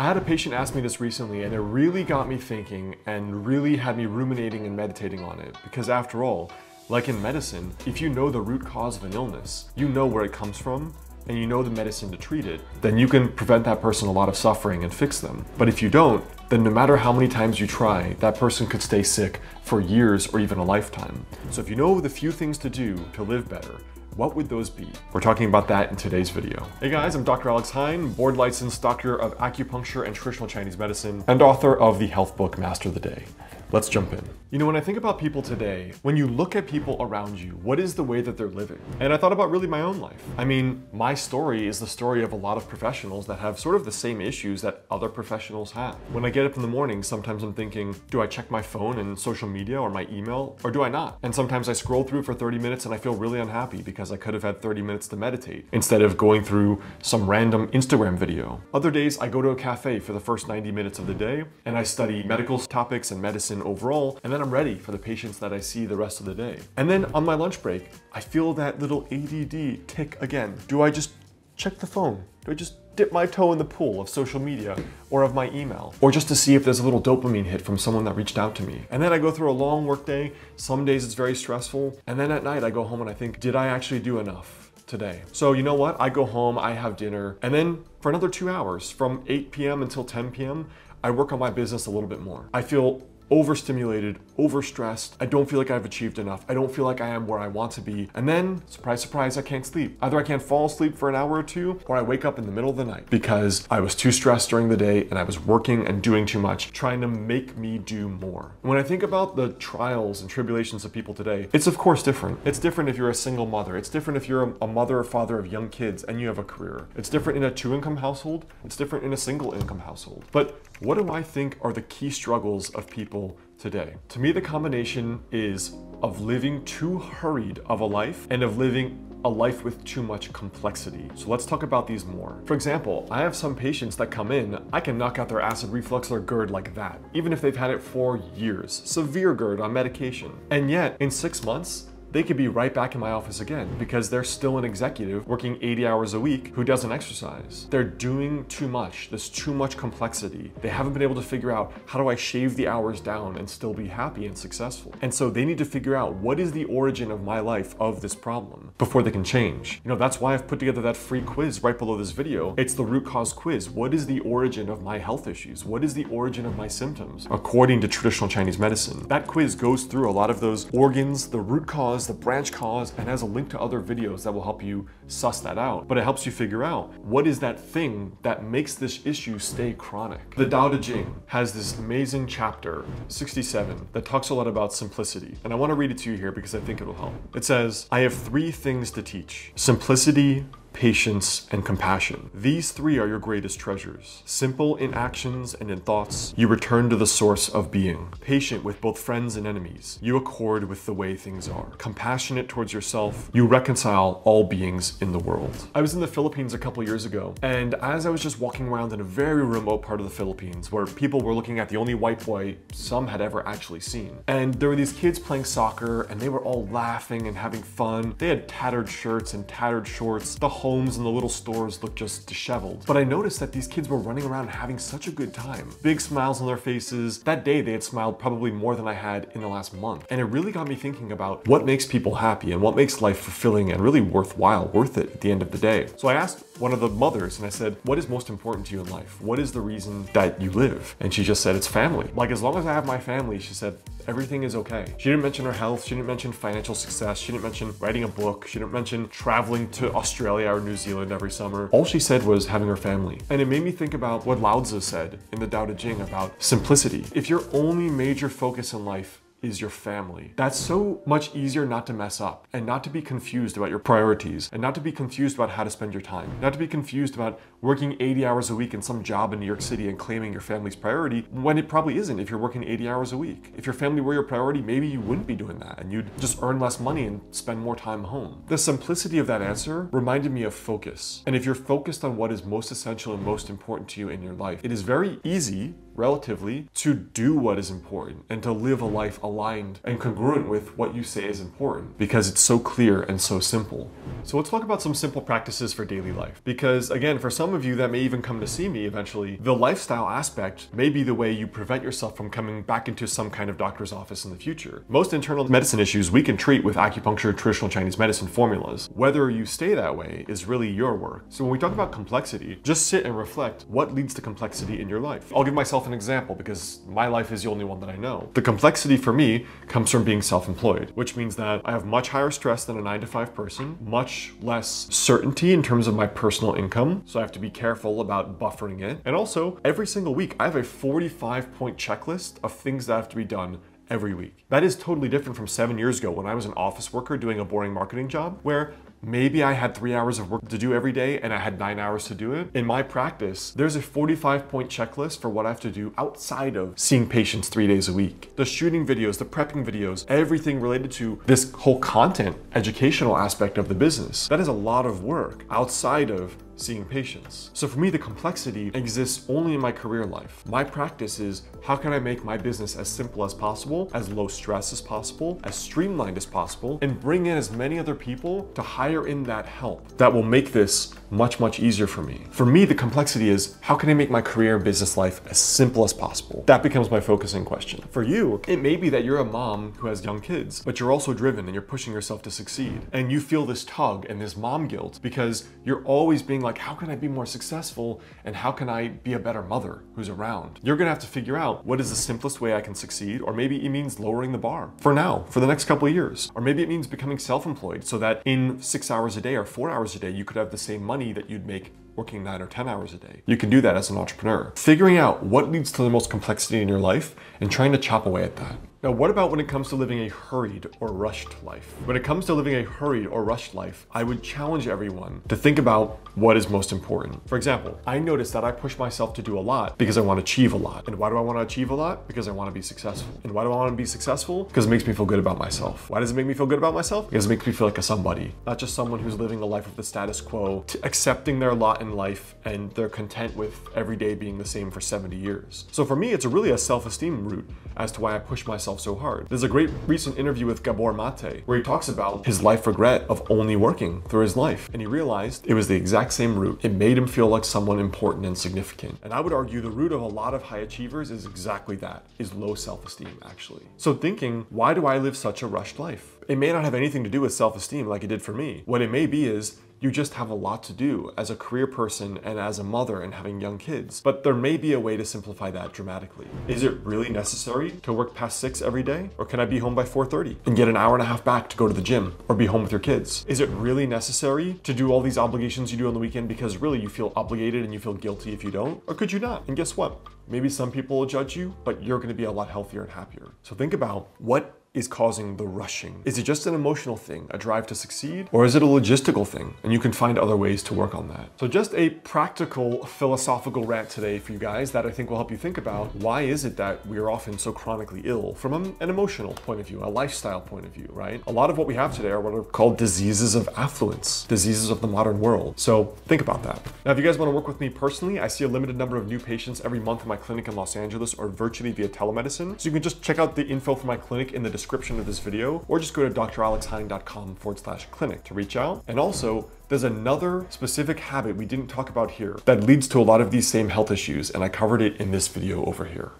I had a patient ask me this recently and it really got me thinking and really had me ruminating and meditating on it because after all, like in medicine, if you know the root cause of an illness, you know where it comes from, and you know the medicine to treat it, then you can prevent that person a lot of suffering and fix them. But if you don't, then no matter how many times you try, that person could stay sick for years or even a lifetime. So if you know the few things to do to live better, what would those be? We're talking about that in today's video. Hey guys, I'm Dr. Alex Heyne, board licensed doctor of acupuncture and traditional Chinese medicine, and author of the health book Master the Day. Let's jump in. You know, when I think about people today, when you look at people around you, what is the way that they're living? And I thought about really my own life. I mean, my story is the story of a lot of professionals that have sort of the same issues that other professionals have. When I get up in the morning, sometimes I'm thinking, do I check my phone and social media or my email, or do I not? And sometimes I scroll through for 30 minutes and I feel really unhappy because I could have had 30 minutes to meditate instead of going through some random Instagram video. Other days, I go to a cafe for the first 90 minutes of the day and I study medical topics and medicine overall, and then I'm ready for the patients that I see the rest of the day. And then on my lunch break, I feel that little ADD tick again. Do I just check the phone? Do I just dip my toe in the pool of social media or of my email, or just to see if there's a little dopamine hit from someone that reached out to me. And then I go through a long work day. Some days it's very stressful. And then at night I go home and I think, did I actually do enough today? So you know what? I go home, I have dinner, and then for another two hours, from 8 p.m. until 10 p.m., I work on my business a little bit more. I feel overstimulated, overstressed. I don't feel like I've achieved enough. I don't feel like I am where I want to be. And then, surprise, surprise, I can't sleep. Either I can't fall asleep for an hour or two, or I wake up in the middle of the night because I was too stressed during the day and I was working and doing too much, trying to make me do more. When I think about the trials and tribulations of people today, it's of course different. It's different if you're a single mother. It's different if you're a mother or father of young kids and you have a career. It's different in a two income household. It's different in a single income household. But what do I think are the key struggles of people today? To me, the combination is of living too hurried of a life and of living a life with too much complexity. So let's talk about these more. For example, I have some patients that come in, I can knock out their acid reflux or GERD like that, even if they've had it for years. Severe GERD on medication. And yet, in six months, they could be right back in my office again because they're still an executive working 80 hours a week who doesn't exercise. They're doing too much. There's too much complexity. They haven't been able to figure out how do I shave the hours down and still be happy and successful. And so they need to figure out what is the origin of my life of this problem before they can change. You know, that's why I've put together that free quiz right below this video. It's the root cause quiz. What is the origin of my health issues? What is the origin of my symptoms according to traditional Chinese medicine? That quiz goes through a lot of those organs, the root cause the branch cause, and has a link to other videos that will help you suss that out. But it helps you figure out what is that thing that makes this issue stay chronic. The Tao Te Ching has this amazing chapter, 67, that talks a lot about simplicity. And I want to read it to you here because I think it'll help. It says, I have three things to teach. Simplicity, patience, and compassion. These three are your greatest treasures. Simple in actions and in thoughts, you return to the source of being. Patient with both friends and enemies, you accord with the way things are. Compassionate towards yourself, you reconcile all beings in the world. I was in the Philippines a couple years ago, and as I was just walking around in a very remote part of the Philippines where people were looking at the only white boy some had ever actually seen. And there were these kids playing soccer, and they were all laughing and having fun. They had tattered shirts and tattered shorts. The homes and the little stores looked just disheveled. But I noticed that these kids were running around having such a good time. Big smiles on their faces. That day they had smiled probably more than I had in the last month. And it really got me thinking about what makes people happy and what makes life fulfilling and really worthwhile, worth it at the end of the day. So I asked one of the mothers and I said, what is most important to you in life? What is the reason that you live? And she just said, it's family. Like as long as I have my family, she said, everything is okay. She didn't mention her health. She didn't mention financial success. She didn't mention writing a book. She didn't mention traveling to Australia or New Zealand every summer. All she said was having her family. And it made me think about what Lao Tzu said in the Tao Te Ching about simplicity. If your only major focus in life is your family. That's so much easier not to mess up and not to be confused about your priorities and not to be confused about how to spend your time, not to be confused about working 80 hours a week in some job in New York City and claiming your family's priority when it probably isn't if you're working 80 hours a week. If your family were your priority, maybe you wouldn't be doing that and you'd just earn less money and spend more time home. The simplicity of that answer reminded me of focus. And if you're focused on what is most essential and most important to you in your life, it is very easy relatively, to do what is important and to live a life aligned and congruent with what you say is important because it's so clear and so simple. So let's talk about some simple practices for daily life. Because again, for some of you that may even come to see me eventually, the lifestyle aspect may be the way you prevent yourself from coming back into some kind of doctor's office in the future. Most internal medicine issues we can treat with acupuncture, traditional Chinese medicine formulas. Whether you stay that way is really your work. So when we talk about complexity, just sit and reflect what leads to complexity in your life. I'll give myself an example because my life is the only one that I know. The complexity for me comes from being self-employed, which means that I have much higher stress than a nine to five person, much less certainty in terms of my personal income. So I have to be careful about buffering it. And also every single week, I have a 45 point checklist of things that have to be done every week. That is totally different from seven years ago when I was an office worker doing a boring marketing job where Maybe I had three hours of work to do every day and I had nine hours to do it. In my practice, there's a 45 point checklist for what I have to do outside of seeing patients three days a week. The shooting videos, the prepping videos, everything related to this whole content, educational aspect of the business. That is a lot of work outside of seeing patients. So for me, the complexity exists only in my career life. My practice is how can I make my business as simple as possible, as low stress as possible, as streamlined as possible, and bring in as many other people to hire in that help that will make this much, much easier for me. For me, the complexity is how can I make my career and business life as simple as possible? That becomes my focusing question. For you, it may be that you're a mom who has young kids, but you're also driven and you're pushing yourself to succeed. And you feel this tug and this mom guilt because you're always being like, how can I be more successful? And how can I be a better mother who's around? You're gonna have to figure out what is the simplest way I can succeed, or maybe it means lowering the bar for now, for the next couple of years. Or maybe it means becoming self-employed so that in six hours a day or four hours a day, you could have the same money money that you'd make working nine or 10 hours a day. You can do that as an entrepreneur. Figuring out what leads to the most complexity in your life and trying to chop away at that. Now, what about when it comes to living a hurried or rushed life? When it comes to living a hurried or rushed life, I would challenge everyone to think about what is most important. For example, I noticed that I push myself to do a lot because I want to achieve a lot. And why do I want to achieve a lot? Because I want to be successful. And why do I want to be successful? Because it makes me feel good about myself. Why does it make me feel good about myself? Because it makes me feel like a somebody, not just someone who's living a life of the status quo, accepting their lot in life and they're content with every day being the same for 70 years. So for me, it's really a self-esteem route as to why I push myself so hard. There's a great recent interview with Gabor Mate where he talks about his life regret of only working through his life. And he realized it was the exact same route. It made him feel like someone important and significant. And I would argue the root of a lot of high achievers is exactly that, is low self-esteem actually. So thinking, why do I live such a rushed life? It may not have anything to do with self-esteem like it did for me. What it may be is you just have a lot to do as a career person and as a mother and having young kids. But there may be a way to simplify that dramatically. Is it really necessary to work past six every day? Or can I be home by 4.30 and get an hour and a half back to go to the gym or be home with your kids? Is it really necessary to do all these obligations you do on the weekend because really you feel obligated and you feel guilty if you don't? Or could you not? And guess what? Maybe some people will judge you, but you're gonna be a lot healthier and happier. So think about what is causing the rushing? Is it just an emotional thing, a drive to succeed? Or is it a logistical thing? And you can find other ways to work on that. So just a practical philosophical rant today for you guys that I think will help you think about why is it that we are often so chronically ill from an emotional point of view, a lifestyle point of view, right? A lot of what we have today are what are called diseases of affluence, diseases of the modern world. So think about that. Now, if you guys want to work with me personally, I see a limited number of new patients every month in my clinic in Los Angeles or virtually via telemedicine. So you can just check out the info for my clinic in the description of this video, or just go to dralexheyne.com forward slash clinic to reach out. And also, there's another specific habit we didn't talk about here that leads to a lot of these same health issues, and I covered it in this video over here.